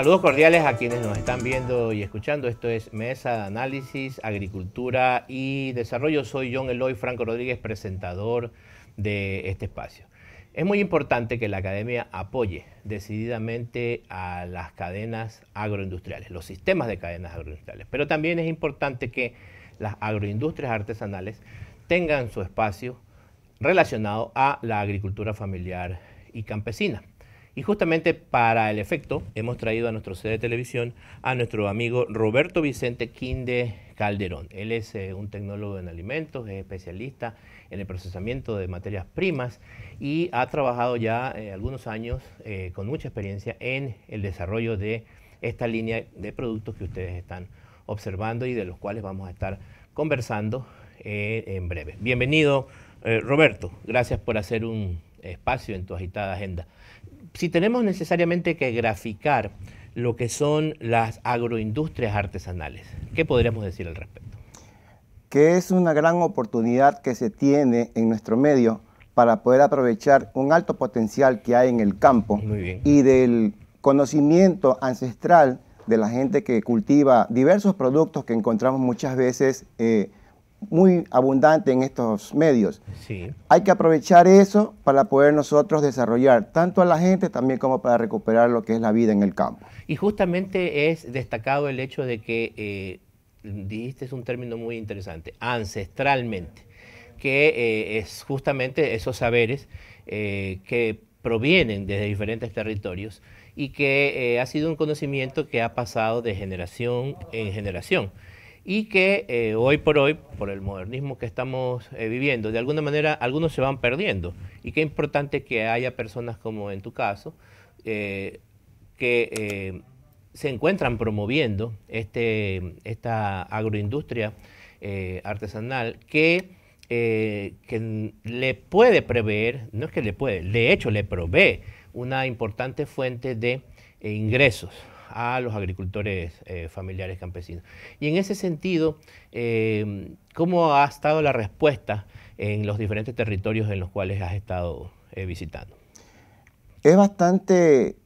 Saludos cordiales a quienes nos están viendo y escuchando. Esto es Mesa de Análisis, Agricultura y Desarrollo. Soy John Eloy Franco Rodríguez, presentador de este espacio. Es muy importante que la academia apoye decididamente a las cadenas agroindustriales, los sistemas de cadenas agroindustriales, pero también es importante que las agroindustrias artesanales tengan su espacio relacionado a la agricultura familiar y campesina. Y justamente para el efecto hemos traído a nuestro sede de televisión a nuestro amigo Roberto Vicente Quinde Calderón. Él es eh, un tecnólogo en alimentos, es especialista en el procesamiento de materias primas y ha trabajado ya eh, algunos años eh, con mucha experiencia en el desarrollo de esta línea de productos que ustedes están observando y de los cuales vamos a estar conversando en breve. Bienvenido, Roberto. Gracias por hacer un espacio en tu agitada agenda si tenemos necesariamente que graficar lo que son las agroindustrias artesanales, ¿qué podríamos decir al respecto? Que es una gran oportunidad que se tiene en nuestro medio para poder aprovechar un alto potencial que hay en el campo y del conocimiento ancestral de la gente que cultiva diversos productos que encontramos muchas veces eh, muy abundante en estos medios. Sí. Hay que aprovechar eso para poder nosotros desarrollar tanto a la gente también como para recuperar lo que es la vida en el campo. Y justamente es destacado el hecho de que, eh, dijiste es un término muy interesante, ancestralmente, que eh, es justamente esos saberes eh, que provienen desde diferentes territorios y que ha sido un conocimiento que ha pasado de generación en generación y que eh, hoy por hoy, por el modernismo que estamos eh, viviendo, de alguna manera algunos se van perdiendo. Y qué importante que haya personas como en tu caso, eh, que se encuentran promoviendo este, esta agroindustria artesanal que, que le puede prever, no es que le puede, de hecho le provee una importante fuente de ingresos a los agricultores eh, familiares campesinos. Y en ese sentido, eh, ¿cómo ha estado la respuesta en los diferentes territorios en los cuales has estado eh, visitando? Es bastante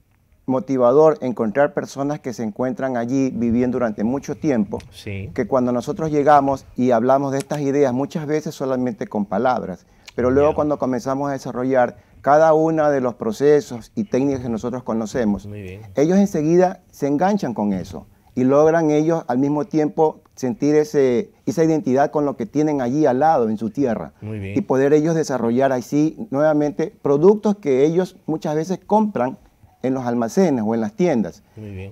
motivador encontrar personas que se encuentran allí viviendo durante mucho tiempo, que cuando nosotros llegamos y hablamos de estas ideas muchas veces solamente con palabras, pero luego cuando comenzamos a desarrollar cada uno de los procesos y técnicas que nosotros conocemos, ellos enseguida se enganchan con eso y logran ellos al mismo tiempo sentir ese, esa identidad con lo que tienen allí al lado en su tierra. Y poder ellos desarrollar así nuevamente productos que ellos muchas veces compran en los almacenes o en las tiendas.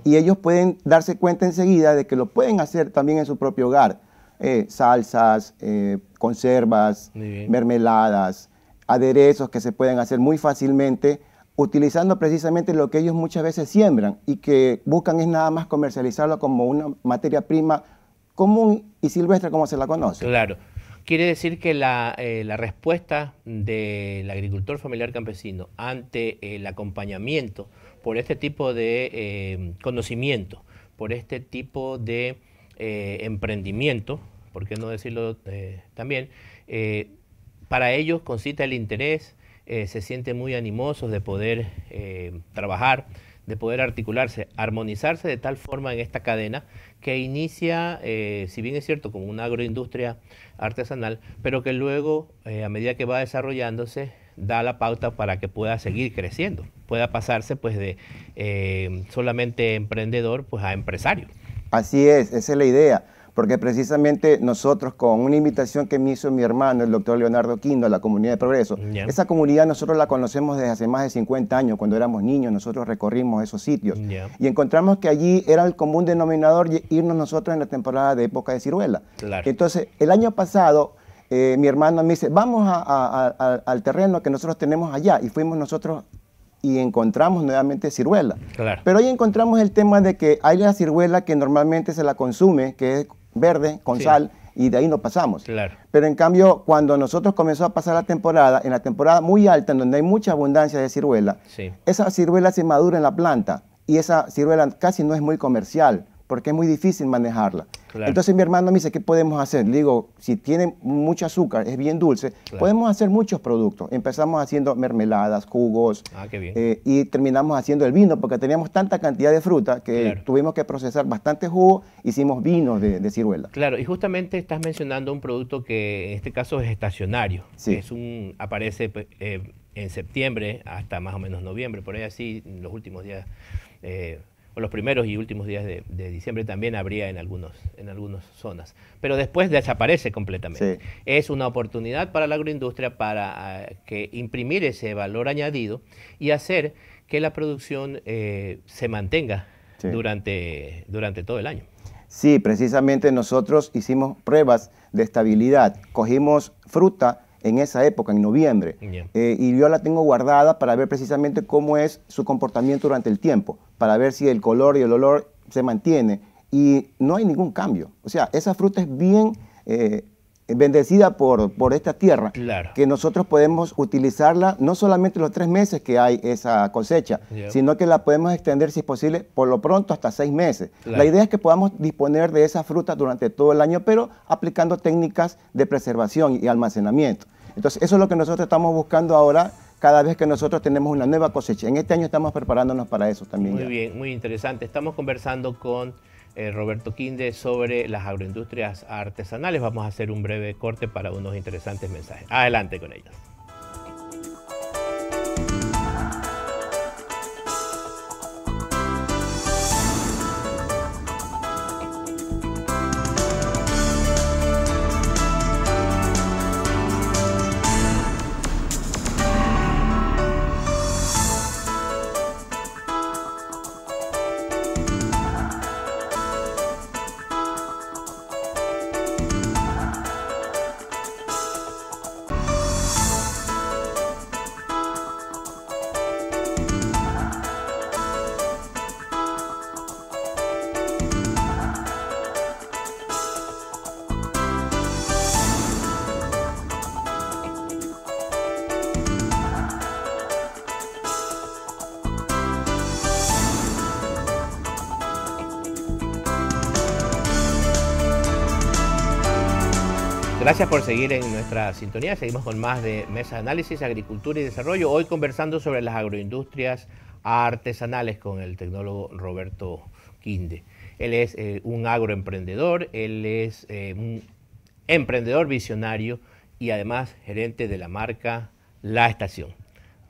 Y ellos pueden darse cuenta enseguida de que lo pueden hacer también en su propio hogar. Eh, salsas, eh, conservas, mermeladas, aderezos que se pueden hacer muy fácilmente utilizando precisamente lo que ellos muchas veces siembran y que buscan es nada más comercializarlo como una materia prima común y silvestre como se la conoce. Claro. Quiere decir que la, eh, respuesta del agricultor familiar campesino ante el acompañamiento por este tipo de eh, conocimiento, por este tipo de eh, emprendimiento, ¿por qué no decirlo también? Para ellos concita el interés, eh, se sienten muy animosos de poder eh, trabajar, de poder articularse, armonizarse de tal forma en esta cadena que inicia, eh, si bien es cierto, como una agroindustria artesanal, pero que luego, a medida que va desarrollándose, da la pauta para que pueda seguir creciendo, pueda pasarse pues de solamente emprendedor pues a empresario. Así es, esa es la idea porque precisamente nosotros con una invitación que me hizo mi hermano, el doctor Leonardo Quindo, a la comunidad de progreso, esa comunidad nosotros la conocemos desde hace más de 50 años, cuando éramos niños, nosotros recorrimos esos sitios y encontramos que allí era el común denominador irnos nosotros en la temporada de época de ciruela. Entonces, el año pasado... Eh, mi hermano me dice, vamos al terreno que nosotros tenemos allá. Y fuimos nosotros y encontramos nuevamente ciruela. Pero ahí encontramos el tema de que hay la ciruela que normalmente se la consume, que es verde con sal y de ahí no pasamos. Claro. Pero en cambio, cuando nosotros comenzó a pasar la temporada, en la temporada muy alta, en donde hay mucha abundancia de ciruela, esa ciruela se madura en la planta y esa ciruela casi no es muy comercial porque es muy difícil manejarla. Entonces mi hermano me dice, ¿qué podemos hacer? Le digo, si tiene mucho azúcar, es bien dulce, podemos hacer muchos productos. Empezamos haciendo mermeladas, jugos, ah, eh, y terminamos haciendo el vino, porque teníamos tanta cantidad de fruta que tuvimos que procesar bastante jugo, hicimos vinos de, ciruela. Claro, y justamente estás mencionando un producto que en este caso es estacionario. Sí. Es un, aparece eh, en septiembre hasta más o menos noviembre, por ahí así, los últimos días. Eh, o los primeros y últimos días de, diciembre también habría en, algunos, en algunas zonas. Pero después desaparece completamente. Es una oportunidad para la agroindustria para ah, que imprimir ese valor añadido y hacer que la producción eh, se mantenga durante, durante todo el año. Sí, precisamente nosotros hicimos pruebas de estabilidad. Cogimos fruta en esa época, en noviembre. Eh, y yo la tengo guardada para ver precisamente cómo es su comportamiento durante el tiempo, para ver si el color y el olor se mantiene. Y no hay ningún cambio. O sea, esa fruta es bien eh, bendecida por, por esta tierra, que nosotros podemos utilizarla no solamente los tres meses que hay esa cosecha, sino que la podemos extender, si es posible, por lo pronto hasta seis meses. La idea es que podamos disponer de esa fruta durante todo el año, pero aplicando técnicas de preservación y almacenamiento. Entonces, eso es lo que nosotros estamos buscando ahora cada vez que nosotros tenemos una nueva cosecha. En este año estamos preparándonos para eso también. Muy bien, muy interesante. Estamos conversando con eh, Roberto Quinde sobre las agroindustrias artesanales. Vamos a hacer un breve corte para unos interesantes mensajes. Adelante con ellos. Gracias por seguir en nuestra sintonía. Seguimos con más de Mesa de Análisis, Agricultura y Desarrollo. Hoy conversando sobre las agroindustrias artesanales con el tecnólogo Roberto Quinde. Él es eh, un agroemprendedor, él es eh, un emprendedor visionario y además gerente de la marca La Estación.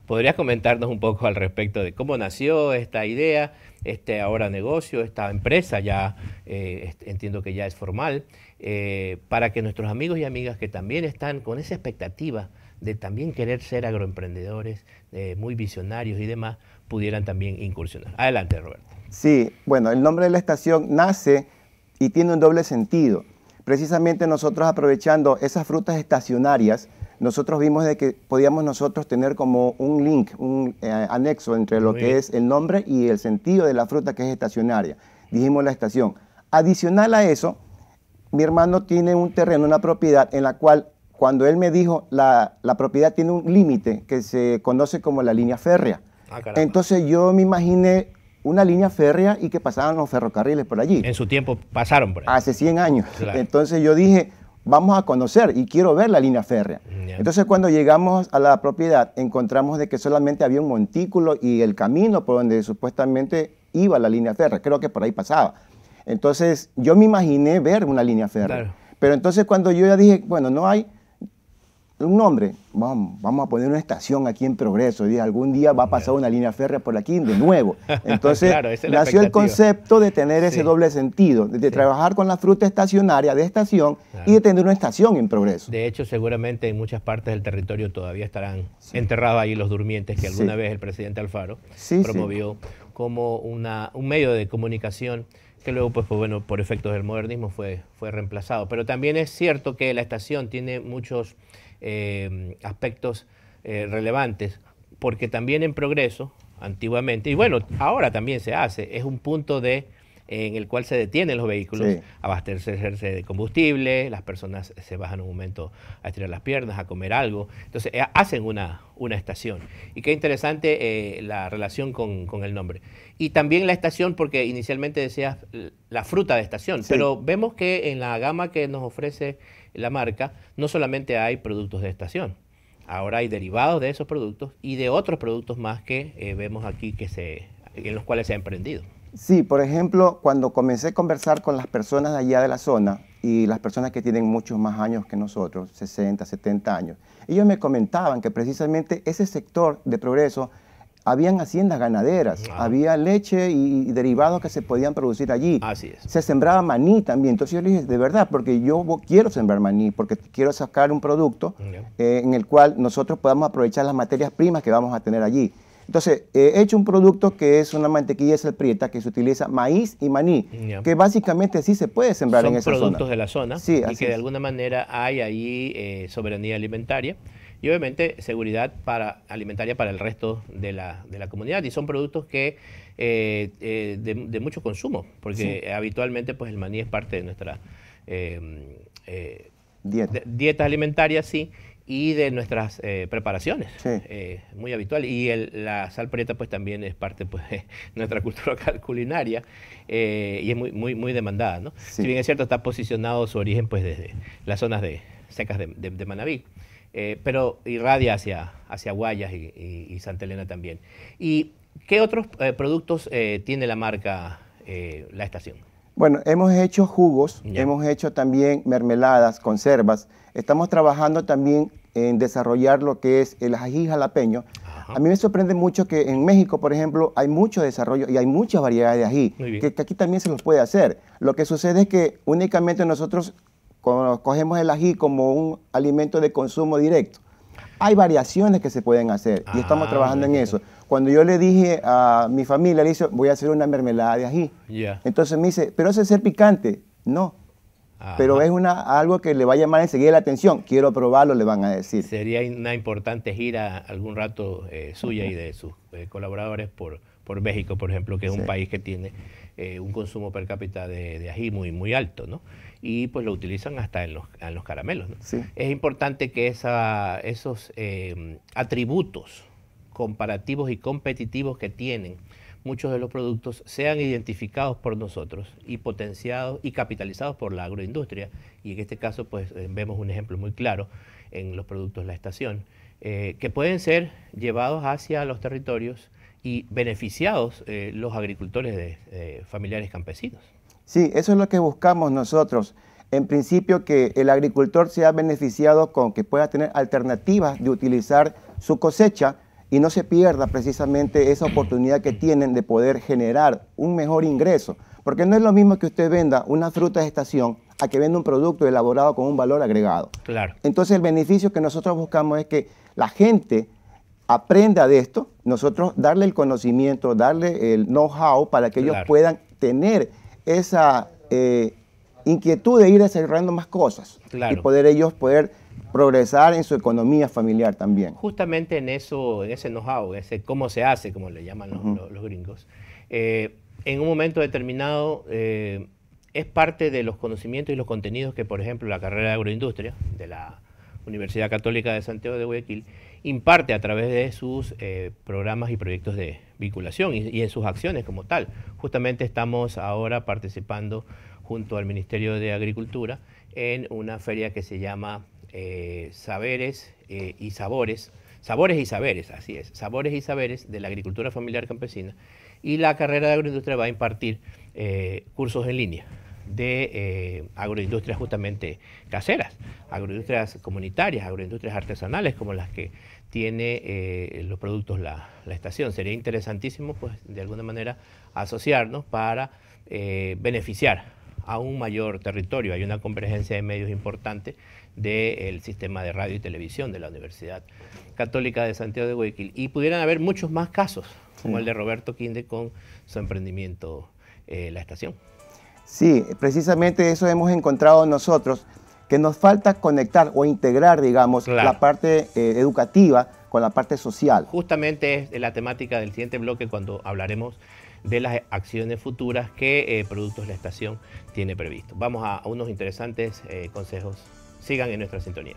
¿Podrías comentarnos un poco al respecto de cómo nació esta idea, este ahora negocio, esta empresa ya eh, entiendo que ya es formal, eh, para que nuestros amigos y amigas que también están con esa expectativa de también querer ser agroemprendedores, eh, muy visionarios y demás, pudieran también incursionar. Adelante, Roberto. Sí, bueno, el nombre de la estación nace y tiene un doble sentido. Precisamente nosotros aprovechando esas frutas estacionarias, nosotros vimos de que podíamos nosotros tener como un link, un eh, anexo entre lo que es el nombre y el sentido de la fruta que es estacionaria. Dijimos la estación. Adicional a eso, mi hermano tiene un terreno, una propiedad en la cual cuando él me dijo la, la propiedad tiene un límite que se conoce como la línea férrea. Ah, Entonces yo me imaginé una línea férrea y que pasaban los ferrocarriles por allí. En su tiempo pasaron por ahí. Hace 100 años. Entonces yo dije, vamos a conocer y quiero ver la línea férrea. Entonces cuando llegamos a la propiedad encontramos de que solamente había un montículo y el camino por donde supuestamente iba la línea férrea, creo que por ahí pasaba. Entonces yo me imaginé ver una línea férrea. Pero entonces cuando yo ya dije, bueno, no hay, un nombre, vamos, vamos a poner una estación aquí en Progreso, y algún día va a pasar una línea férrea por aquí de nuevo. Entonces nació el concepto de tener ese doble sentido, de, trabajar con la fruta estacionaria de estación y de tener una estación en Progreso. De hecho, seguramente en muchas partes del territorio todavía estarán enterrados ahí los durmientes que alguna vez el presidente Alfaro promovió como una, un medio de comunicación que luego, pues, pues, bueno, por efectos del modernismo fue, fue reemplazado. Pero también es cierto que la estación tiene muchos eh, aspectos eh, relevantes, porque también en progreso, antiguamente, y bueno, ahora también se hace, es un punto de en el cual se detienen los vehículos, abastecerse de combustible, las personas se bajan un momento a estirar las piernas, a comer algo. Entonces, eh, hacen una, una estación. Y qué interesante eh, la relación con, el nombre. Y también la estación, porque inicialmente decías la fruta de estación, pero vemos que en la gama que nos ofrece la marca, no solamente hay productos de estación. Ahora hay derivados de esos productos y de otros productos más que eh, vemos aquí que se, en los cuales se ha emprendido. Sí, por ejemplo, cuando comencé a conversar con las personas de allá de la zona y las personas que tienen muchos más años que nosotros, 60, 70 años, ellos me comentaban que precisamente ese sector de progreso habían haciendas ganaderas, ah. había leche y, derivados que se podían producir allí. Así es. Se sembraba maní también. Entonces yo le dije, de verdad, porque yo quiero sembrar maní, porque quiero sacar un producto eh, en el cual nosotros podamos aprovechar las materias primas que vamos a tener allí. Entonces, he hecho un producto que es una mantequilla de prieta que se utiliza maíz y maní, que básicamente sí se puede sembrar en esa zona. Son productos de la zona sí, y que de alguna manera hay ahí eh, soberanía alimentaria y obviamente seguridad para, alimentaria para el resto de la, de la comunidad. Y son productos que eh, eh, de, mucho consumo, porque habitualmente pues el maní es parte de nuestra dieta. dieta alimentaria, sí y de nuestras eh, preparaciones, eh, muy habitual. Y la sal prieta pues también es parte pues, de nuestra cultura culinaria eh, y es muy, muy, muy demandada. ¿no? Si bien es cierto, está posicionado su origen pues desde las zonas de, secas de, de, Manabí, pero irradia hacia, hacia Guayas y, Santa Elena también. ¿Y qué otros productos tiene la marca La Estación? Bueno, hemos hecho jugos, hemos hecho también mermeladas, conservas. Estamos trabajando también en desarrollar lo que es el ají jalapeño. A mí me sorprende mucho que en México, por ejemplo, hay mucho desarrollo y hay muchas variedades de ají, que, aquí también se los puede hacer. Lo que sucede es que únicamente nosotros cogemos el ají como un alimento de consumo directo. Hay variaciones que se pueden hacer y estamos ah, trabajando en eso. Cuando yo le dije a mi familia, le dije, voy a hacer una mermelada de ají. Entonces me dice, pero eso es ser picante. No, pero es una, algo que le va a llamar enseguida la atención. Quiero probarlo, le van a decir. Sería una importante gira algún rato eh, suya y de sus eh, colaboradores por, por México, por ejemplo, que es un país que tiene eh, un consumo per cápita de, ají muy, muy alto, ¿no? y pues lo utilizan hasta en los, en los caramelos. Es importante que esa, esos eh, atributos comparativos y competitivos que tienen muchos de los productos sean identificados por nosotros y potenciados y capitalizados por la agroindustria. Y en este caso, pues eh, vemos un ejemplo muy claro en los productos de la estación, eh, que pueden ser llevados hacia los territorios y beneficiados los agricultores de, familiares campesinos. Sí, eso es lo que buscamos nosotros. En principio, que el agricultor sea beneficiado con que pueda tener alternativas de utilizar su cosecha y no se pierda precisamente esa oportunidad que tienen de poder generar un mejor ingreso. Porque no es lo mismo que usted venda una fruta de estación a que venda un producto elaborado con un valor agregado. Claro. Entonces el beneficio que nosotros buscamos es que la gente aprenda de esto, nosotros darle el conocimiento, darle el know-how para que ellos puedan tener esa eh, inquietud de ir desarrollando más cosas y poder ellos poder progresar en su economía familiar también. Justamente en eso, en ese know-how, ese cómo se hace, como le llaman los, gringos, eh, en un momento determinado eh, es parte de los conocimientos y los contenidos que, por ejemplo, la carrera de agroindustria de la Universidad Católica de Santiago de Guayaquil imparte a través de sus eh, programas y proyectos de vinculación y, en sus acciones como tal. Justamente estamos ahora participando junto al Ministerio de Agricultura en una feria que se llama eh, Saberes eh, y Sabores, Sabores y Saberes, así es, Sabores y Saberes de la Agricultura Familiar Campesina. Y la carrera de agroindustria va a impartir cursos en línea de eh, agroindustrias justamente caseras, agroindustrias comunitarias, agroindustrias artesanales como las que tiene eh, los productos la, estación. Sería interesantísimo, pues, de alguna manera, asociarnos para eh, beneficiar a un mayor territorio. Hay una convergencia de medios importante del sistema de radio y televisión de la Universidad Católica de Santiago de Guayaquil. Y pudieran haber muchos más casos, como el de Roberto Quinde con su emprendimiento La Estación. Sí, precisamente eso hemos encontrado nosotros, que nos falta conectar o integrar, digamos, la parte eh, educativa con la parte social. Justamente es la temática del siguiente bloque cuando hablaremos de las acciones futuras que eh, Productos La Estación tiene previsto. Vamos a, unos interesantes eh, consejos. Sigan en nuestra sintonía.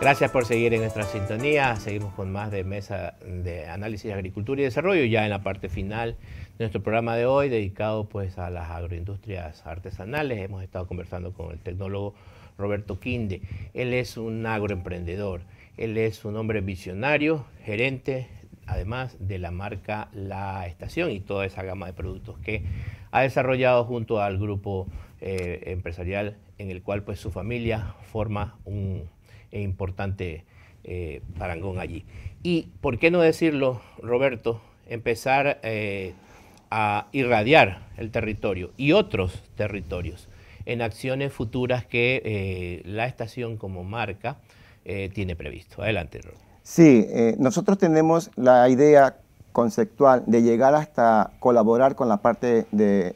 Gracias por seguir en nuestra sintonía. Seguimos con más de mesa de análisis, agricultura y desarrollo, ya en la parte final de nuestro programa de hoy, dedicado pues a las agroindustrias artesanales. Hemos estado conversando con el tecnólogo Roberto Quinde. Él es un agroemprendedor, él es un hombre visionario, gerente además de la marca La Estación y toda esa gama de productos que ha desarrollado junto al grupo eh, empresarial en el cual pues su familia forma un e importante eh, parangón allí. Y, ¿por qué no decirlo, Roberto? Empezar eh, a irradiar el territorio y otros territorios en acciones futuras que eh, la estación como marca tiene previsto. Adelante, Roberto. Sí, nosotros tenemos la idea conceptual de llegar hasta colaborar con la parte de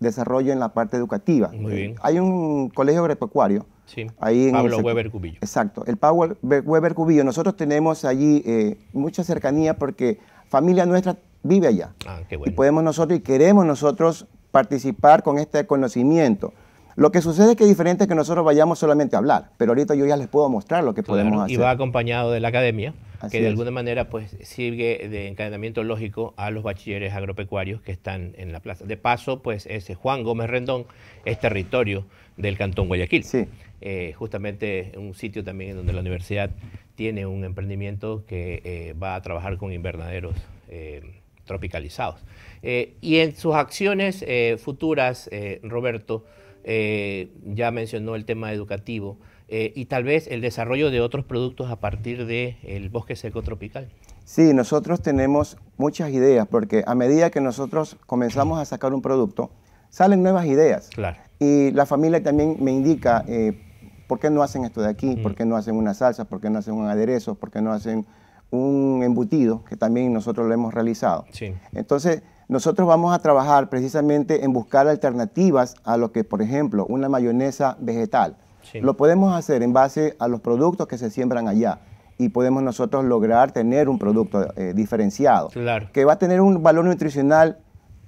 desarrollo en la parte educativa. Muy bien. Hay un colegio agropecuario Sí, Pablo Weber Cubillo. Exacto, el Pablo Weber Cubillo. Nosotros tenemos allí eh, mucha cercanía porque familia nuestra vive allá. Ah, qué bueno. Y podemos nosotros y queremos nosotros participar con este conocimiento. Lo que sucede es que es diferente que nosotros vayamos solamente a hablar, pero ahorita yo ya les puedo mostrar lo que podemos hacer. Y va acompañado de la academia, que de alguna manera pues sigue de encadenamiento lógico a los bachilleres agropecuarios que están en la plaza. De paso, pues ese Juan Gómez Rendón es territorio del Cantón Guayaquil. Sí. Eh, justamente un sitio también en donde la universidad tiene un emprendimiento que eh, va a trabajar con invernaderos eh, tropicalizados. y en sus acciones futuras, Roberto, ya mencionó el tema educativo y tal vez el desarrollo de otros productos a partir del bosque seco tropical. Sí, nosotros tenemos muchas ideas porque a medida que nosotros comenzamos a sacar un producto, salen nuevas ideas. Claro. Y la familia también me indica, ¿Por qué no hacen esto de aquí? ¿Por qué no hacen una salsa? ¿Por qué no hacen un aderezo? ¿Por qué no hacen un embutido? Que también nosotros lo hemos realizado. Entonces, nosotros vamos a trabajar precisamente en buscar alternativas a lo que, por ejemplo, una mayonesa vegetal. Lo podemos hacer en base a los productos que se siembran allá y podemos nosotros lograr tener un producto eh, diferenciado, que va a tener un valor nutricional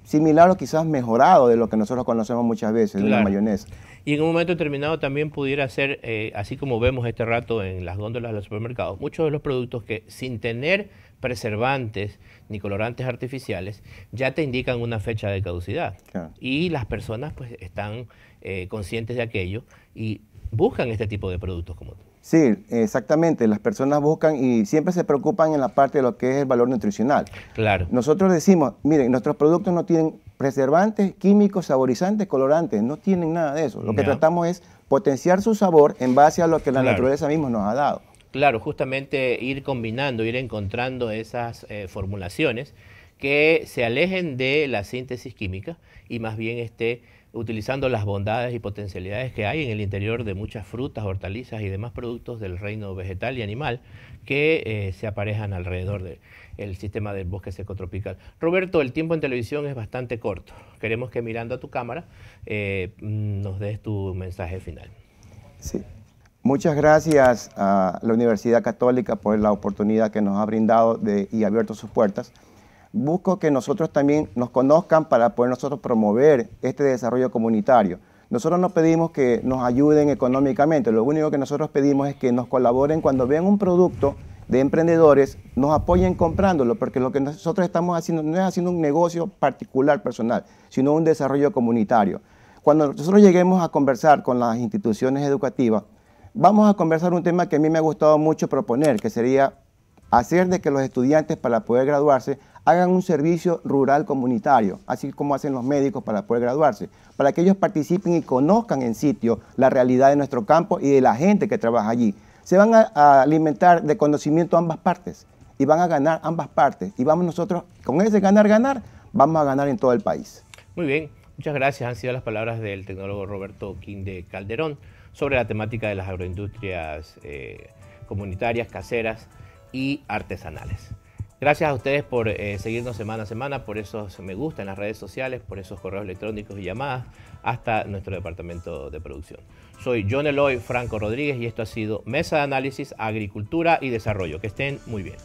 similar o quizás mejorado de lo que nosotros conocemos muchas veces de una mayonesa. Y en un momento determinado también pudiera ser, eh, así como vemos este rato en las góndolas de los supermercados, muchos de los productos que sin tener preservantes ni colorantes artificiales ya te indican una fecha de caducidad. Y las personas pues están eh, conscientes de aquello y buscan este tipo de productos como tú. Sí, exactamente. Las personas buscan y siempre se preocupan en la parte de lo que es el valor nutricional. Claro. Nosotros decimos, miren, nuestros productos no tienen preservantes, químicos, saborizantes, colorantes, no tienen nada de eso. Lo que tratamos es potenciar su sabor en base a lo que la naturaleza misma nos ha dado. Claro, justamente ir combinando, ir encontrando esas eh, formulaciones que se alejen de la síntesis química y más bien esté utilizando las bondades y potencialidades que hay en el interior de muchas frutas, hortalizas y demás productos del reino vegetal y animal que eh, se aparejan alrededor del sistema del bosque seco tropical. Roberto, el tiempo en televisión es bastante corto. Queremos que mirando a tu cámara eh, nos des tu mensaje final. Sí. Muchas gracias a la Universidad Católica por la oportunidad que nos ha brindado de, y abierto sus puertas busco que nosotros también nos conozcan para poder nosotros promover este desarrollo comunitario. Nosotros no pedimos que nos ayuden económicamente, lo único que nosotros pedimos es que nos colaboren cuando vean un producto de emprendedores nos apoyen comprándolo, porque lo que nosotros estamos haciendo no es haciendo un negocio particular, personal, sino un desarrollo comunitario. Cuando nosotros lleguemos a conversar con las instituciones educativas, vamos a conversar un tema que a mí me ha gustado mucho proponer, que sería hacer de que los estudiantes para poder graduarse hagan un servicio rural comunitario, así como hacen los médicos para poder graduarse, para que ellos participen y conozcan en sitio la realidad de nuestro campo y de la gente que trabaja allí. Se van a, alimentar de conocimiento ambas partes y van a ganar ambas partes. Y vamos nosotros, con ese ganar, ganar, vamos a ganar en todo el país. Muy bien, muchas gracias. Han sido las palabras del tecnólogo Roberto Quinde Calderón sobre la temática de las agroindustrias eh, comunitarias, caseras y artesanales. Gracias a ustedes por eh, seguirnos semana a semana, por esos me gusta en las redes sociales, por esos correos electrónicos y llamadas, hasta nuestro departamento de producción. Soy John Eloy Franco Rodríguez y esto ha sido Mesa de Análisis, Agricultura y Desarrollo. Que estén muy bien.